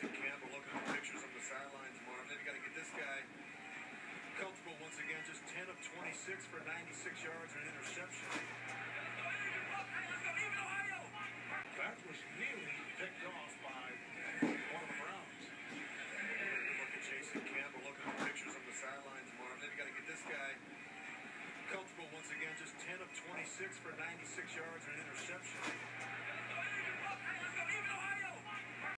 in Campbell looking at pictures on the sidelines tomorrow. They've got to get this guy comfortable once again. Just 10 of 26 for 96 yards and an interception. That was nearly picked off by one of the Browns. Look at Jason Campbell looking at pictures on the sidelines tomorrow. They've got to get this guy comfortable once again. Just 10 of 26 for 96 yards.